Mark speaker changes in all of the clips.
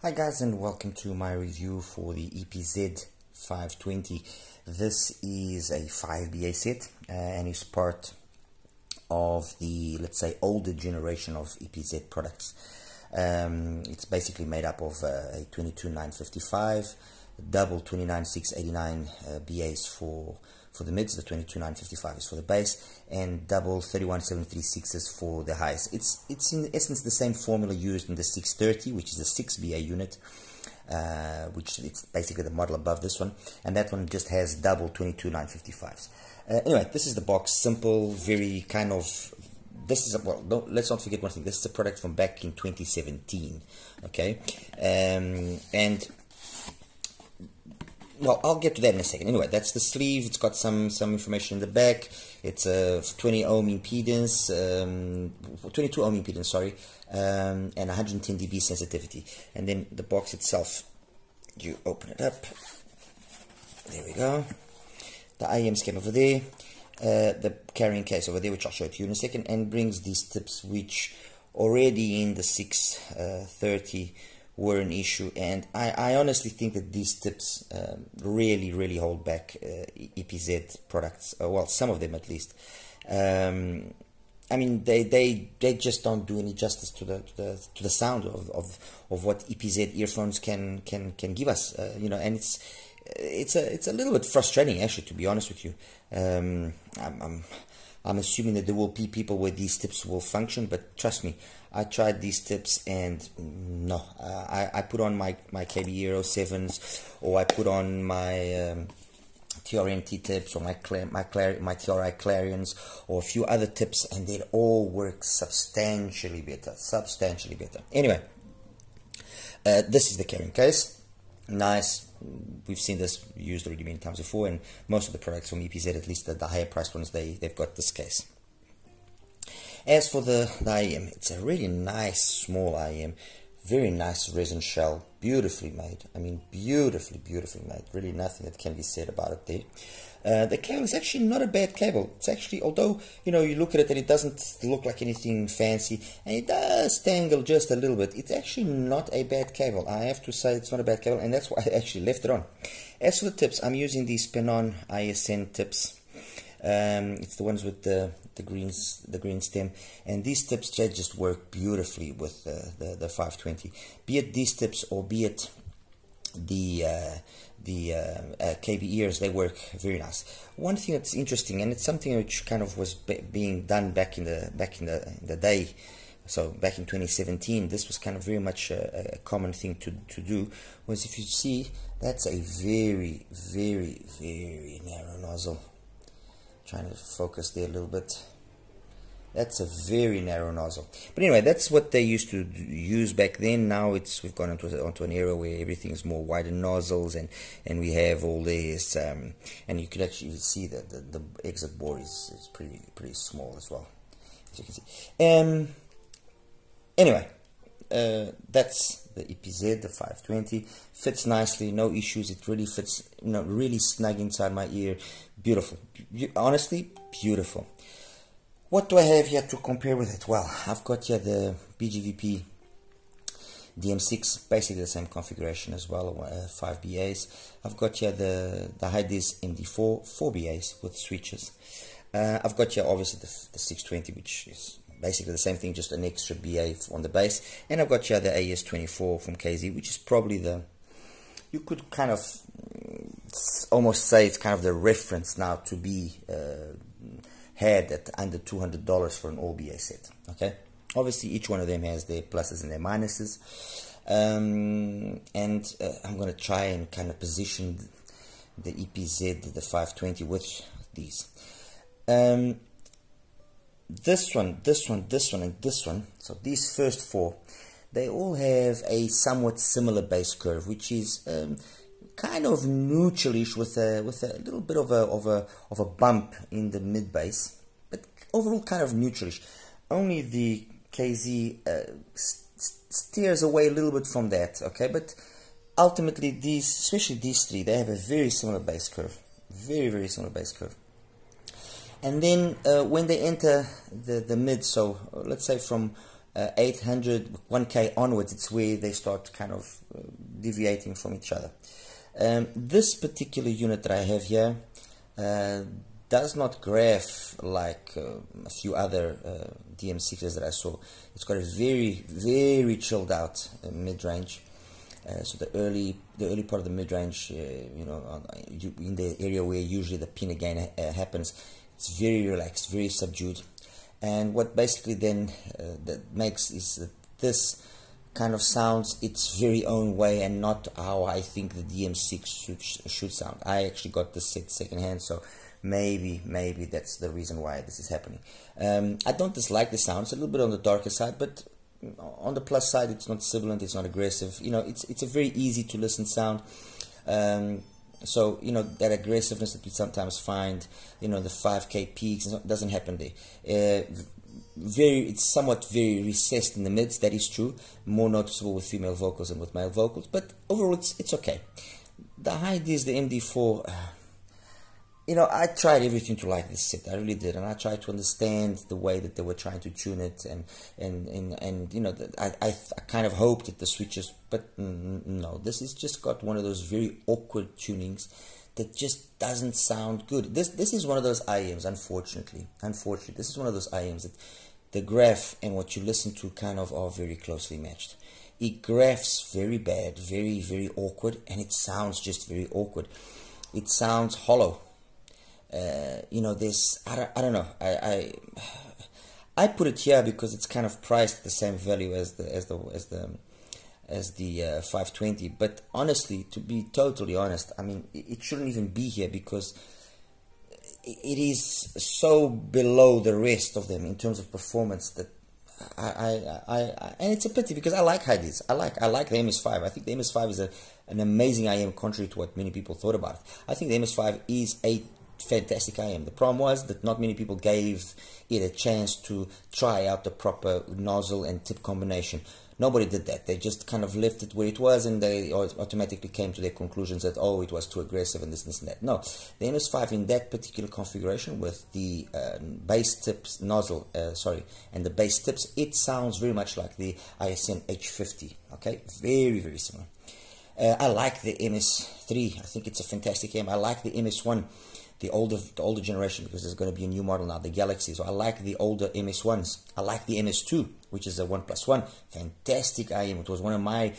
Speaker 1: Hi guys and welcome to my review for the EPZ 520. This is a 5BA set uh, and is part of the let's say older generation of EPZ products. Um, it's basically made up of uh, a 22955, double 29689 uh, BAs for for the mids, the 22955 is for the bass, and double 31736 is for the highs. It's it's in essence the same formula used in the 630, which is the 6 BA unit. Uh, which it's basically the model above this one, and that one just has double 22955s. Uh, anyway, this is the box, simple, very kind of this is a, well don't, let's not forget one thing this is a product from back in 2017 okay um, and well I'll get to that in a second. Anyway that's the sleeve. It's got some some information in the back. It's a 20 ohm impedance um, 22 ohm impedance sorry um, and 110 dB sensitivity. And then the box itself you open it up. There we go. The IEM scan over there. Uh, the carrying case over there, which I'll show to you in a second, and brings these tips which already in the 630 uh, were an issue. And I, I honestly think that these tips um, really, really hold back uh, EPZ products, uh, well, some of them at least. Um, I mean, they, they, they just don't do any justice to the to the, to the sound of, of, of what EPZ earphones can can can give us. Uh, you know, and it's it's a it's a little bit frustrating actually to be honest with you um, I'm, I'm, I'm assuming that there will be people where these tips will function but trust me I tried these tips and no. I, I put on my my KB Eero 7s or I put on my um, TRNT tips or my my Clar my TRI Clarions or a few other tips and they all work substantially better substantially better. Anyway uh, this is the carrying case. Nice we've seen this used already many times before, and most of the products from EPZ, at least the, the higher priced ones, they, they've got this case. As for the, the IEM, it's a really nice small IEM, very nice resin shell, beautifully made. I mean, beautifully, beautifully made. Really nothing that can be said about it there. Uh, the cable is actually not a bad cable. It's actually, although, you know, you look at it and it doesn't look like anything fancy, and it does tangle just a little bit, it's actually not a bad cable. I have to say it's not a bad cable, and that's why I actually left it on. As for the tips, I'm using these Penon ISN tips. Um, it's the ones with the the green the green stem, and these tips just work beautifully with uh, the the 520. Be it these tips or be it the uh, the uh, uh, KB ears they work very nice. One thing that's interesting, and it's something which kind of was being done back in the back in the, in the day. So back in 2017, this was kind of very much a, a, common thing to, to do. Was if you see, that's a very, very, very narrow nozzle. Trying to focus there a little bit. That's a very narrow nozzle. But anyway, that's what they used to use back then. Now it's we've gone onto, onto an era where everything is more wider nozzles and, and we have all this um, and you can actually see that the, the exit bore is, is pretty pretty small as well, as you can see. Um, anyway, uh, that's the EPZ, the 520. Fits nicely, no issues. It really fits, you know, really snug inside my ear. Beautiful. Be honestly, beautiful. What do I have here to compare with it? Well, I've got here the BGVP DM6, basically the same configuration as well, uh, 5 BAs. I've got here the, the Hidizs MD4, 4 BAs with switches. Uh, I've got here obviously the, the 620, which is basically the same thing, just an extra BA on the bass. And I've got here the AS24 from KZ, which is probably the, you could kind of mm, almost say it's kind of the reference now to be uh, had at under $200 for an OBA set. Okay, obviously each one of them has their pluses and their minuses, um, and uh, I'm going to try and kind of position the EPZ, the 520 with these. Um, this one, this one, this one, and this one. So these first four, they all have a somewhat similar bass curve, which is um, kind of neutralish with a with a little bit of a of a of a bump in the mid but overall kind of neutralish. Only the KZ uh, steers away a little bit from that. Okay, but ultimately these, especially these three, they have a very similar bass curve, very very similar bass curve. And then uh, when they enter the the mid, so uh, let's say from uh, 800, 1K onwards, it's where they start kind of uh, deviating from each other. Um, this particular unit that I have here uh, does not graph like uh, a few other uh, DM6s that I saw. It's got a very, very chilled out uh, mid-range. Uh, so the early, the early part of the mid-range, uh, you know, in the area where usually the pinna gain uh, happens, it's very relaxed, very subdued. And what basically then that makes is that this kind of sounds its very own way and not how I think the DM6 should, should sound. I actually got this set secondhand, so maybe maybe that's the reason why this is happening. Um, I don't dislike the sound it's a little bit on the darker side but on the plus side it's not sibilant it's not aggressive. You know it's it's a very easy to listen sound. Um, so you know that aggressiveness that we sometimes find you know the 5k peaks doesn't happen there. Uh, very it's somewhat very recessed in the mids that is true. More noticeable with female vocals than with male vocals but overall it's it's okay. The Hidizs the MD4 you know, I tried everything to like this set. I really did, and I tried to understand the way that they were trying to tune it, and and and, and you know, I, I, I kind of hoped that the switches, but no, this is just got one of those very awkward tunings that just doesn't sound good. This this is one of those IEMs, unfortunately. Unfortunately, this is one of those IEMs that the graph and what you listen to kind of are very closely matched. It graphs very bad, very very awkward, and it sounds just very awkward. It sounds hollow uh, you know this I don't, I don't know I, I I put it here because it's kind of priced the same value as the as the as the as the uh, 520 but honestly to be totally honest I mean it shouldn't even be here because it is so below the rest of them in terms of performance that I, I, I, I and it's a pity because I like Hidizs. I like I like the MS5. I think the MS5 is a, an amazing IEM contrary to what many people thought about it. I think the MS5 is a fantastic IEM. The problem was that not many people gave it a chance to try out the proper nozzle and tip combination. Nobody did that. They just kind of left it where it was and they automatically came to their conclusions that, oh, it was too aggressive and this, this, and that. No, the MS5 in that particular configuration with the uh, bass tips nozzle, uh, sorry, and the bass tips, it sounds very much like the ISN H50. Okay, very, very similar. Uh, I like the MS3. I think it's a fantastic game. I like the MS1 the older the older generation because there's going to be a new model now, the Galaxy. So I like the older MS1s. I like the MS2, which is a One Plus One. Fantastic IEM. It was one of my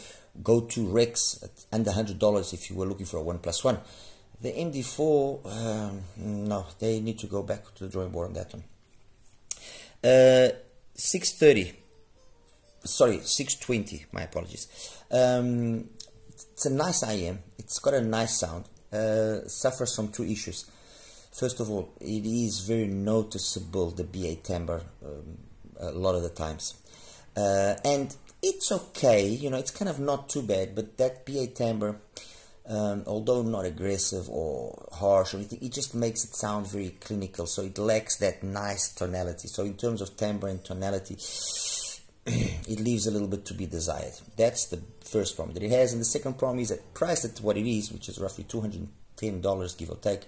Speaker 1: go-to RECs under hundred dollars if you were looking for a One Plus One. The MD4, um, no, they need to go back to the drawing board on that one. Uh, 630, sorry, 620. My apologies. Um, it's a nice IEM. It's got a nice sound. Uh, suffers from two issues. First of all, it is very noticeable the BA timbre um, a lot of the times, uh, and it's okay. You know, it's kind of not too bad, but that BA timbre. Um, although not aggressive or harsh or anything, it just makes it sound very clinical. So it lacks that nice tonality. So in terms of timbre and tonality, it leaves a little bit to be desired. That's the first problem that it has. And the second problem is that priced at what it is, which is roughly $210 give or take,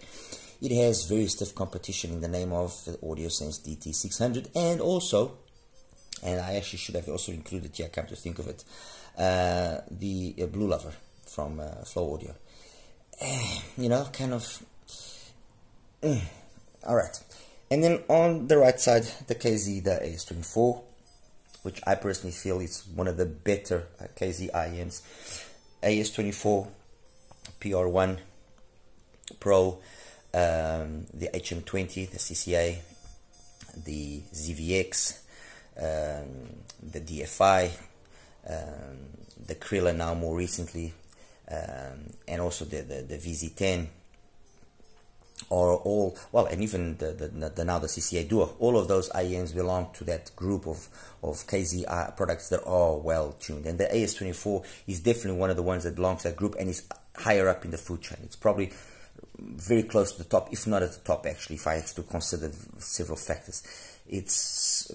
Speaker 1: it has very stiff competition in the name of the AudioSense DT600 and also, and I actually should have also included here, come to think of it, uh, the uh, Blue Lover from uh, Flow Audio. you know, kind of. Mm, all right. And then on the right side, the KZ, the AS24, which I personally feel is one of the better uh, KZ IEMs. AS24 PR1 Pro um, the HM20, the CCA, the ZVX, um, the DFI, um, the Krila now more recently, um, and also the, the, the VZ10 are all well, and even the, the, the, now the CCA Duo. All of those IEMs belong to that group of of KZ products that are well tuned, and the AS24 is definitely one of the ones that belongs to that group and is higher up in the food chain. It's probably very close to the top, if not at the top actually, if I have to consider several factors. It's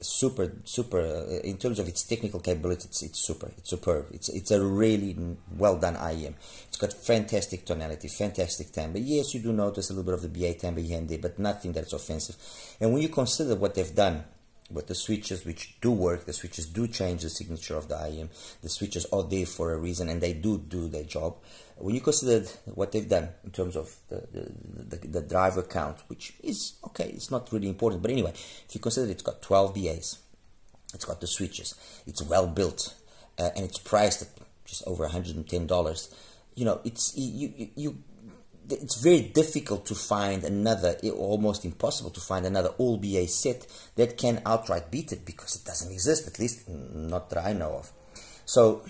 Speaker 1: super, super, uh, in terms of its technical capability, it's, it's super, it's superb. It's, it's a really well done IEM. It's got fantastic tonality, fantastic timbre. Yes, you do notice a little bit of the BA timbre here and there, but nothing that's offensive. And when you consider what they've done with the switches which do work the switches do change the signature of the IEM the switches are there for a reason and they do do their job when you consider what they've done in terms of the, the, the, the driver count which is okay it's not really important but anyway if you consider it's got 12 BAs it's got the switches it's well built uh, and it's priced at just over $110 you know it's you, you, you it's very difficult to find another, almost impossible to find another all BA set that can outright beat it because it doesn't exist, at least not that I know of. So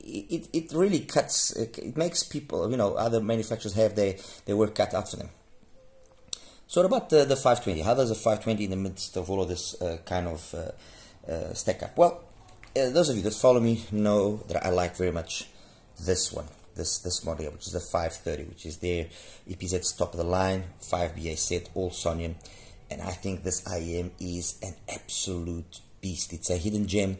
Speaker 1: it, it really cuts, it makes people, you know, other manufacturers have their, their work cut out for them. So about the, the 520? How does a 520 in the midst of all of this uh, kind of uh, uh, stack up? Well, uh, those of you that follow me know that I like very much this one this this model which is the 530 which is their EPZ's top of the line 5BA set all Sonion and I think this IEM is an absolute beast it's a hidden gem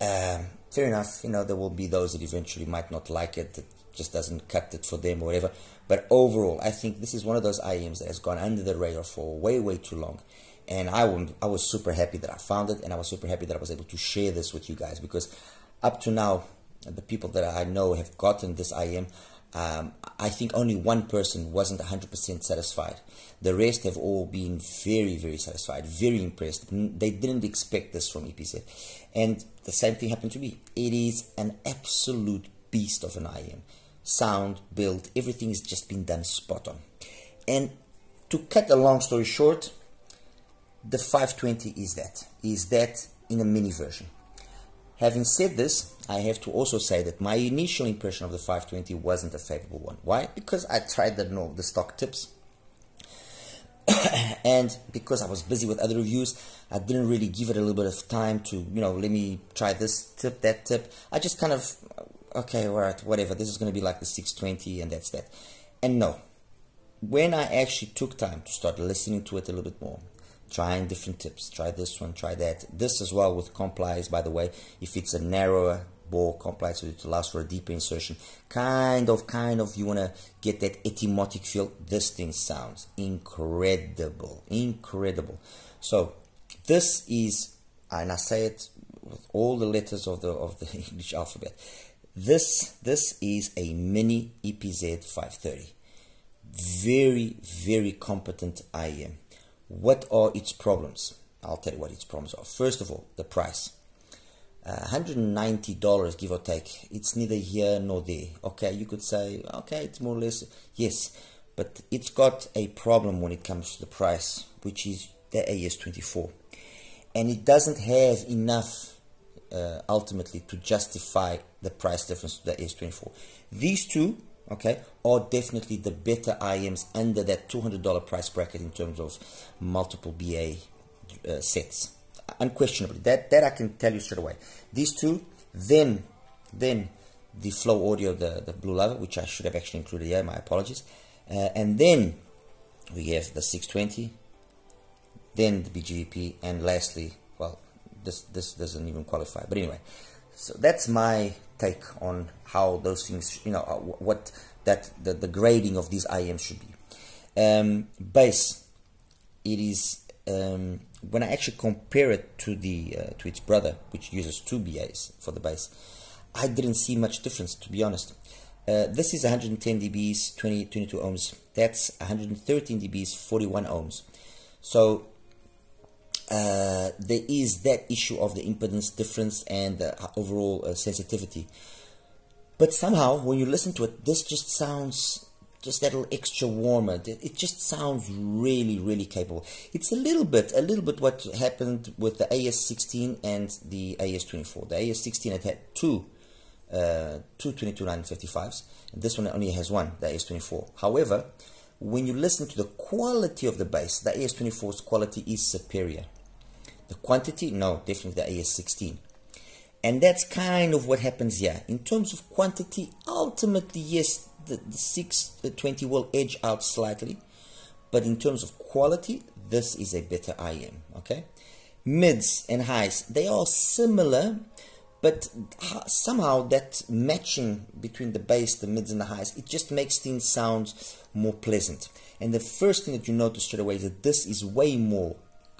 Speaker 1: um, fair enough you know there will be those that eventually might not like it that just doesn't cut it for them or whatever. But overall I think this is one of those IEMs that has gone under the radar for way way too long. And I, I was super happy that I found it and I was super happy that I was able to share this with you guys because up to now the people that I know have gotten this IEM, um, I think only one person wasn't 100% satisfied. The rest have all been very, very satisfied, very impressed. They didn't expect this from EPZ. And the same thing happened to me. It is an absolute beast of an IEM. Sound, build, everything has just been done spot on. And to cut a long story short, the 520 is that, is that in a mini version. Having said this, I have to also say that my initial impression of the 520 wasn't a favorable one. Why? Because I tried the, no, the stock tips. and because I was busy with other reviews, I didn't really give it a little bit of time to, you know, let me try this tip, that tip. I just kind of, okay, all right, whatever. This is going to be like the 620 and that's that. And no, when I actually took time to start listening to it a little bit more, trying different tips. Try this one, try that. This as well with complies, by the way, if it's a narrower bore complies, so it allows for a deeper insertion. Kind of, kind of, you want to get that etymotic feel. This thing sounds incredible, incredible. So this is, and I say it with all the letters of the of the English alphabet. This this is a mini EPZ 530. Very, very competent IEM. What are its problems? I'll tell you what its problems are. First of all, the price. Uh, $190 give or take. It's neither here nor there. Okay, you could say, okay, it's more or less, yes, but it's got a problem when it comes to the price, which is the AS24. And it doesn't have enough uh, ultimately to justify the price difference to the AS24. These two okay, are definitely the better IEMs under that $200 price bracket in terms of multiple BA uh, sets. Unquestionably, that, that I can tell you straight away. These two, then, then the Flow Audio, the, the Blue Lover, which I should have actually included here, my apologies. Uh, and then we have the 620, then the BGVP, and lastly, well, this, this doesn't even qualify. But anyway, so that's my take on how those things, you know, uh, what that the, the grading of these IEMs should be. Um, bass, it is um, when I actually compare it to the uh, to its brother, which uses two BAs for the bass, I didn't see much difference to be honest. Uh, this is 110 dBs, 20, 22 ohms. That's 113 dBs, 41 ohms. So uh, there is that issue of the impedance difference and the overall uh, sensitivity. But somehow, when you listen to it, this just sounds just that little extra warmer. It just sounds really, really capable. It's a little bit, a little bit what happened with the AS16 and the AS24. The AS16 had had two, uh, two 22955s, and this one only has one, the AS24. However, when you listen to the quality of the bass, the AS24's quality is superior. The quantity, no, definitely the AS16. And that's kind of what happens here. In terms of quantity, ultimately, yes, the, the 620 will edge out slightly. But in terms of quality, this is a better IEM, okay? Mids and highs, they are similar, but somehow that matching between the bass, the mids and the highs, it just makes things sound more pleasant. And the first thing that you notice straight away is that this is way more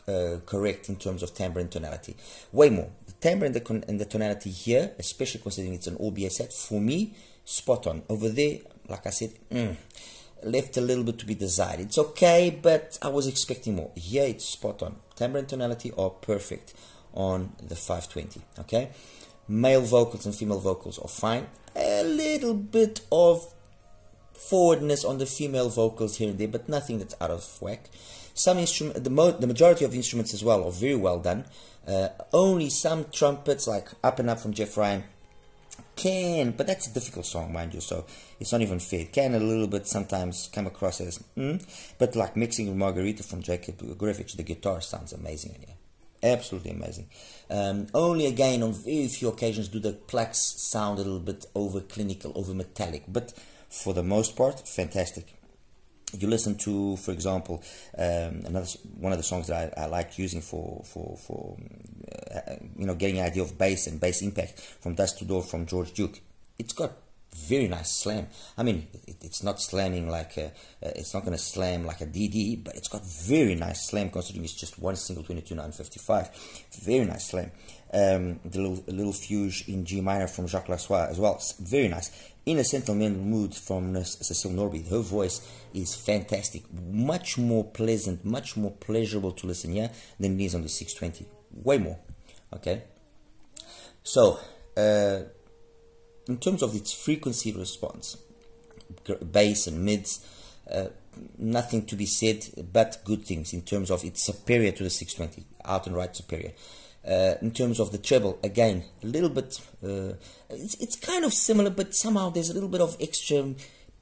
Speaker 1: uh, correct in terms of timbre and tonality. Way more. The timbre and the, and the tonality here, especially considering it's an OBA set, for me, spot on. Over there, like I said, mm, left a little bit to be desired. It's okay, but I was expecting more. Here, it's spot on. Timbre and tonality are perfect on the 520. Okay, male vocals and female vocals are fine. A little bit of forwardness on the female vocals here and there, but nothing that's out of whack. Some instrument, the, mo- the majority of instruments as well are very well done. Uh, only some trumpets, like Up and Up from Jeff Ryan, can, but that's a difficult song, mind you, so it's not even fair. It can a little bit sometimes come across as, mm, but like mixing with Margarita from Jacob Gurevich, the guitar sounds amazing. Absolutely amazing. Um, only again on very few occasions do the plucks sound a little bit over clinical, over metallic, but for the most part, fantastic. You listen to, for example, um, another one of the songs that I, I like using for for for uh, you know getting an idea of bass and bass impact from Dust to Dawn from George Duke. It's got very nice slam. I mean, it, it's not slamming like a, uh, it's not going to slam like a DD, but it's got very nice slam considering it's just one single 22 955. Very nice slam. Um, the little, little fugue in G minor from Jacques Loussier as well. It's very nice. In a sentimental mood from Cæcilie Norby. Her voice is fantastic. Much more pleasant, much more pleasurable to listen here than it is on the 620. Way more. Okay. So, uh, in terms of its frequency response, bass and mids, uh, nothing to be said but good things in terms of it's superior to the 620, out and right superior. Uh, in terms of the treble, again, a little bit, uh, it's, it's kind of similar, but somehow there's a little bit of extra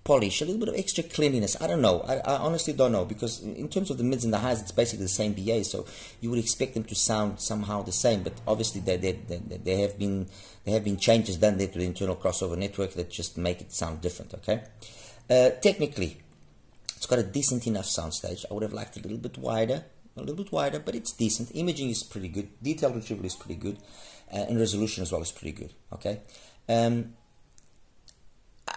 Speaker 1: polish, a little bit of extra cleanliness. I don't know. I, I, honestly don't know because in terms of the mids and the highs, it's basically the same BA. So you would expect them to sound somehow the same, but obviously they they, they, they have been there have been changes done there to the internal crossover network that just make it sound different. Okay, uh, technically, it's got a decent enough soundstage. I would have liked a little bit wider, a little bit wider, but it's decent. Imaging is pretty good. Detail retrieval is pretty good, uh, and resolution as well is pretty good. Okay. Um,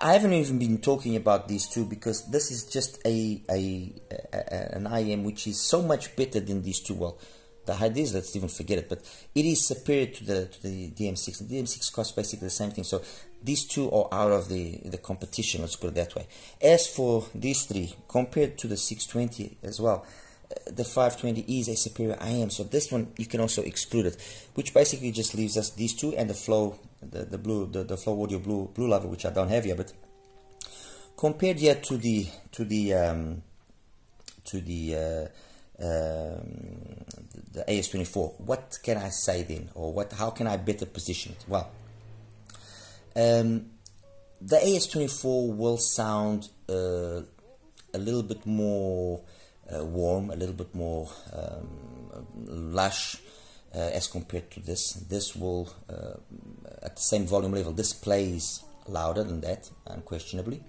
Speaker 1: I haven't even been talking about these two because this is just a, a, a, an IEM which is so much better than these two. Well, the Hidizs, let's even forget it, but it is superior to the to the DM6. The DM6 costs basically the same thing. So these two are out of the the competition. Let's put it that way. As for these three, compared to the 620 as well, the 520 is a superior IEM. So this one you can also exclude it, which basically just leaves us these two and the flow, the, the blue, the, the flow audio blue blue level, which I don't have here. But compared here to the to the um, to the uh, um, the AS24, what can I say then, or what? How can I better position it? Well, um, the AS24 will sound uh, a little bit more warm, a little bit more um, lush uh, as compared to this. This will, uh, at the same volume level, this plays louder than that, unquestionably.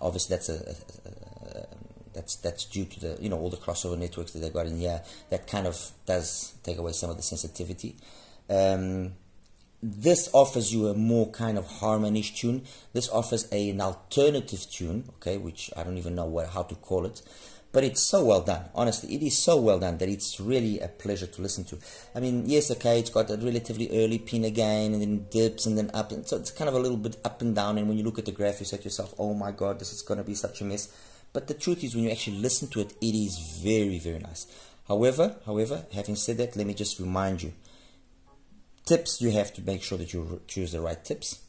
Speaker 1: Obviously, that's a, a, a that's that's due to the you know all the crossover networks that they got in here. That kind of does take away some of the sensitivity. Um, this offers you a more kind of harmonish tune. This offers a, an alternative tune, okay, which I don't even know what how to call it but it's so well done. Honestly, it is so well done that it's really a pleasure to listen to. I mean, yes, okay, it's got a relatively early pinna gain, and then dips, and then up, and so it's kind of a little bit up and down. And when you look at the graph, you say to yourself, "Oh my God, this is going to be such a mess." But the truth is, when you actually listen to it, it is very, very nice. However, however, having said that, let me just remind you: tips you have to make sure that you choose the right tips.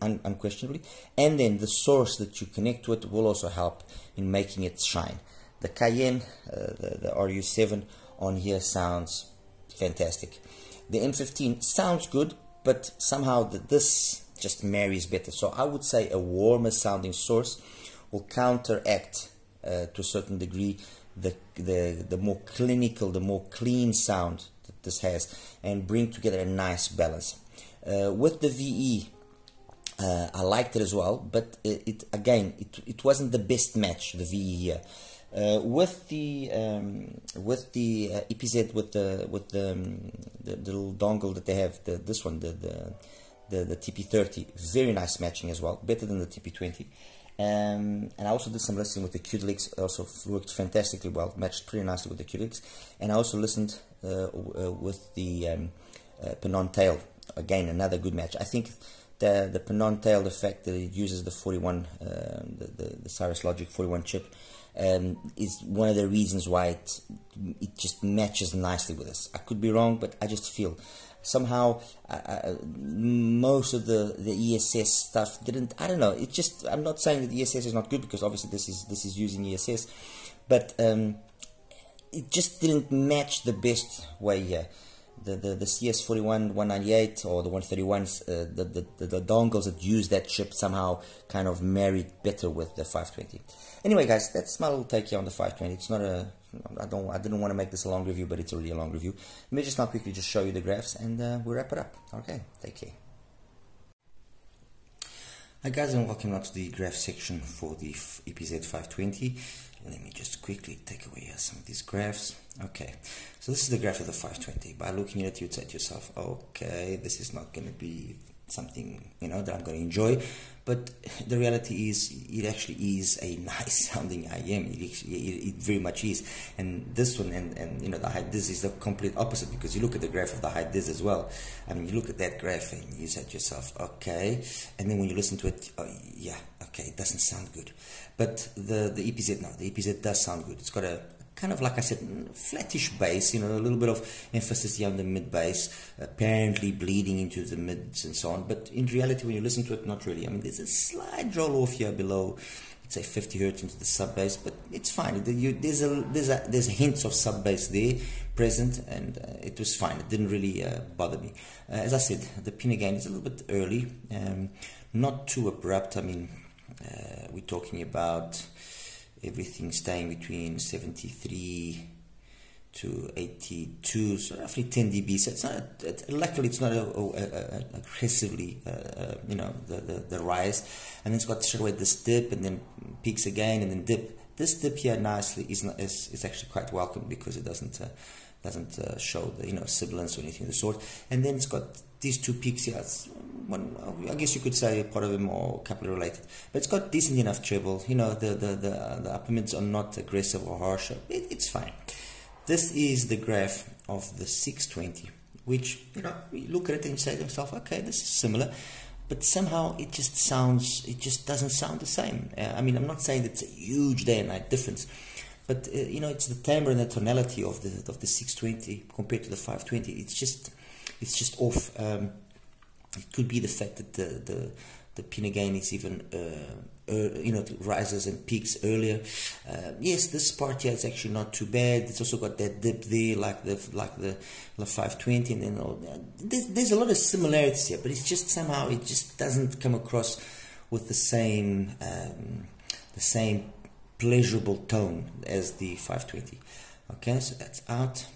Speaker 1: Un- unquestionably, and then the source that you connect with will also help in making it shine. The Cayin, uh, the, the RU7 on here sounds fantastic. The M15 sounds good, but somehow the, this just marries better. So I would say a warmer sounding source will counteract uh, to a certain degree the, the, the more clinical, the more clean sound that this has and bring together a nice balance. Uh, with the VE, uh, I liked it as well, but it, it again, it, it wasn't the best match, the VE here. Uh, with the um, with the uh, EPZ with the with the, um, the, the little dongle that they have the this one the the the, the TP30 very nice matching as well better than the TP20 Um, and I also did some listening with the Qudelix, also worked fantastically well, matched pretty nicely with the Qudelix. And I also listened uh, uh, with the um, uh, Penon Tail, again, another good match. I think the, the Penon Tail, the fact that it uses the 41, uh, the, the, the Cirrus Logic 41 chip, um, is one of the reasons why it, it just matches nicely with us. I could be wrong, but I just feel somehow uh, uh most of the the ESS stuff didn't. I don't know. It just I'm not saying that ESS is not good because obviously this is this is using ESS, but um, it just didn't match the best way here the, the, the CS41 198 or the 131s, uh, the, the, the, the, dongles that use that chip somehow kind of married better with the 520. Anyway, guys, that's my little take here on the 520. It's not a, I don't, I didn't want to make this a long review, but it's already a long review. Let me just now quickly just show you the graphs and uh, we'll wrap it up. Okay, take care. Hi guys and welcome now to the graph section for the EPZ 520. Let me just quickly take away some of these graphs. Okay, so this is the graph of the 520. By looking at it, you'd say to yourself, okay, this is not going to be something you know that I'm going to enjoy. But the reality is, it actually is a nice sounding IEM. It, it, it, very much is. And this one, and, and you know, the Hidizs is the complete opposite because you look at the graph of the Hidizs as well. I mean, you look at that graph and you say to yourself, okay. And then when you listen to it, oh, yeah, okay, it doesn't sound good. But the the EPZ now, the EPZ does sound good. It's got a kind of like I said, flattish bass, you know, a little bit of emphasis here on the mid bass, apparently bleeding into the mids and so on. But in reality, when you listen to it, not really. I mean, there's a slight roll off here below, let's say 50 hertz into the sub bass, but it's fine. There's a there's a there's hints of sub bass there present, and uh, it was fine. It didn't really uh, bother me. Uh, as I said, the pinna gain is a little bit early, um, not too abrupt. I mean, uh, we're talking about everything staying between 73 to 82, so roughly 10 dB. So it's not, luckily, it's not a, a, a, aggressively, uh, uh, you know, the, the, the, rise. And then it's got straight away this dip and then peaks again and then dip. This dip here nicely is, not, is, is actually quite welcome because it doesn't uh, doesn't uh, show the, you know sibilance or anything of the sort. And then it's got these two peaks here. It's one, I guess you could say part of them are coupler related, but it's got decent enough treble. You know, the the the, the upper mids are not aggressive or harsh. It, it's fine. This is the graph of the 620, which you know you look at it and you say to yourself, okay, this is similar. But somehow it just sounds, it just doesn't sound the same. Uh, I mean, I'm not saying it's a huge day and night difference, but uh, you know, it's the timbre and the tonality of the of the 620 compared to the 520. It's just, it's just off. Um, it could be the fact that the the the pinna gain is even uh, you know rises and peaks earlier. Uh, yes, this part here is actually not too bad. It's also got that dip there, like the like the, the 520, and then all, there's there's a lot of similarities here, but it's just somehow it just doesn't come across with the same um, the same pleasurable tone as the 520. Okay, so that's out.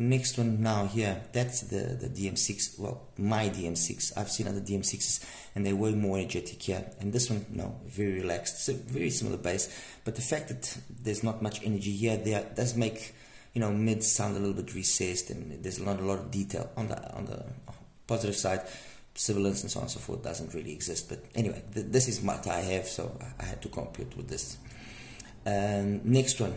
Speaker 1: Next one now here, that's the, the DM6, well, my DM6. I've seen other DM6s and they're way more energetic here. And this one, no, very relaxed. It's a very similar bass, but the fact that there's not much energy here, there does make, you know, mids sound a little bit recessed and there's not a lot of detail on the, on the positive side. Sibilance and so on and so forth doesn't really exist. But anyway, th this is what I have, so I had to compute with this. Um, next one,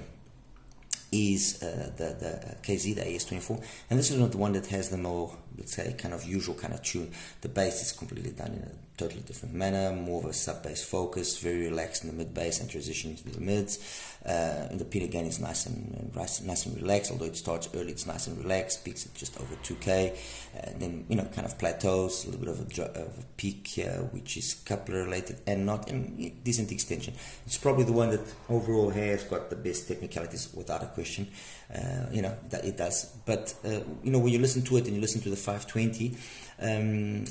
Speaker 1: is uh, the, the KZ, the AS24, and this is not the one that has the more, let's say, kind of usual kind of tune. The bass is completely done in a totally different manner, more of a sub bass focus, very relaxed in the mid bass and transition to the mids. Uh, and the pinna gain is nice and, and nice and relaxed, although it starts early, it's nice and relaxed, peaks at just over 2k, and then you know kind of plateaus, a little bit of a, of a peak here, which is coupler related and not in decent extension. It's probably the one that overall has got the best technicalities without a question. Uh, you know that it does, but uh, you know when you listen to it and you listen to the 520. Um,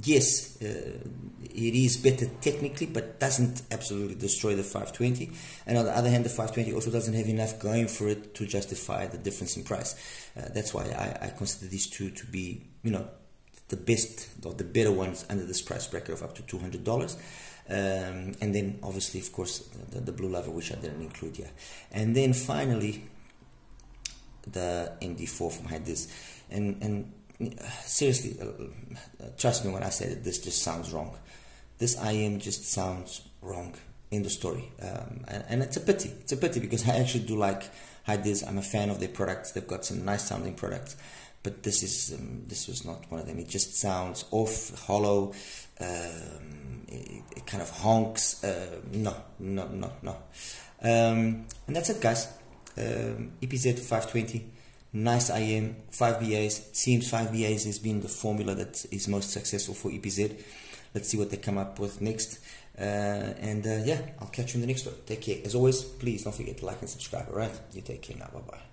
Speaker 1: yes, uh, it is better technically, but doesn't absolutely destroy the 520. And on the other hand, the 520 also doesn't have enough going for it to justify the difference in price. Uh, that's why I, I, consider these two to be, you know, the best or the better ones under this price bracket of up to $200. Um, and then obviously, of course, the, the Blue Lover, which I didn't include here. And then finally, the MD4 from Hidizs. And, and seriously, uh, trust me when I say that this just sounds wrong. this IEM just sounds wrong in the story. Um, and, and, it's a pity. It's a pity because I actually do like Hidizs. I'm a fan of their products. They've got some nice sounding products. But this is um, this was not one of them. It just sounds off, hollow. Um, it, it, kind of honks. Uh, no, no, no, no. Um, and that's it, guys. Um, EPZ 520 nice IEM, 5 BAs. seems 5 BAs has been the formula that is most successful for EPZ. Let's see what they come up with next. Uh, and uh, yeah, I'll catch you in the next one. Take care. As always, please don't forget to like and subscribe. All right, you take care now. Bye bye.